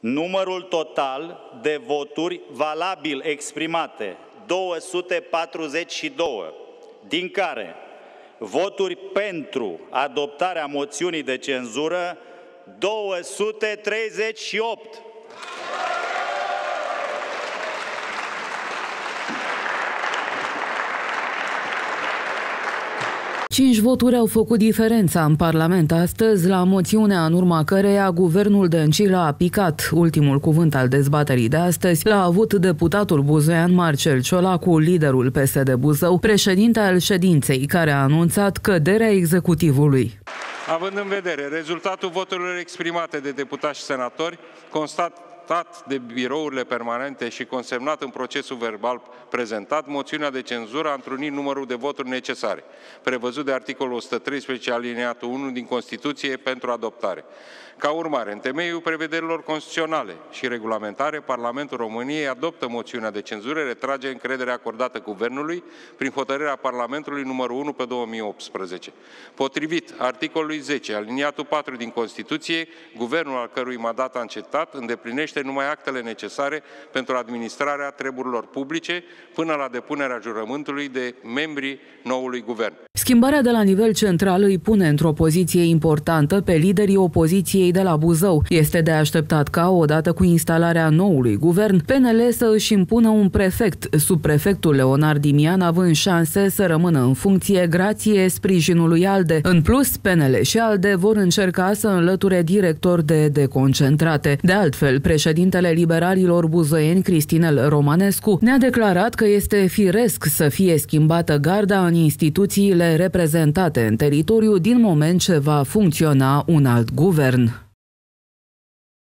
Numărul total de voturi valabil exprimate 242, din care voturi pentru adoptarea moțiunii de cenzură 238. Cinci voturi au făcut diferența în Parlament astăzi la moțiunea în urma căreia guvernul Dăncilă a picat. Ultimul cuvânt al dezbaterii de astăzi l-a avut deputatul buzoian Marcel Ciolacu, liderul PSD Buzău, președinte al ședinței, care a anunțat căderea executivului. Având în vedere rezultatul voturilor exprimate de deputați și senatori, constat adoptat de birourile permanente și consemnat în procesul verbal prezentat, moțiunea de cenzură a întrunit numărul de voturi necesare, prevăzut de articolul 113 alineatul 1 din Constituție pentru adoptare. Ca urmare, în temeiul prevederilor constituționale și regulamentare, Parlamentul României adoptă moțiunea de cenzură, retrage încrederea acordată Guvernului prin hotărârea Parlamentului numărul 1 pe 2018. Potrivit articolului 10, aliniatul 4 din Constituție, Guvernul al cărui mandat a încetat îndeplinește numai actele necesare pentru administrarea treburilor publice până la depunerea jurământului de membrii noului guvern. Schimbarea de la nivel central îi pune într-o poziție importantă pe liderii opoziției de la Buzău. Este de așteptat ca, odată cu instalarea noului guvern, PNL să își impună un prefect, sub prefectul Leonard Dimian având șanse să rămână în funcție grație sprijinului ALDE. În plus, PNL și ALDE vor încerca să înlăture directori de deconcentrate. De altfel, președintele liberalilor buzăieni, Cristinel Romanescu, ne-a declarat că este firesc să fie schimbată garda în instituțiile reprezentate în teritoriu din moment ce va funcționa un alt guvern.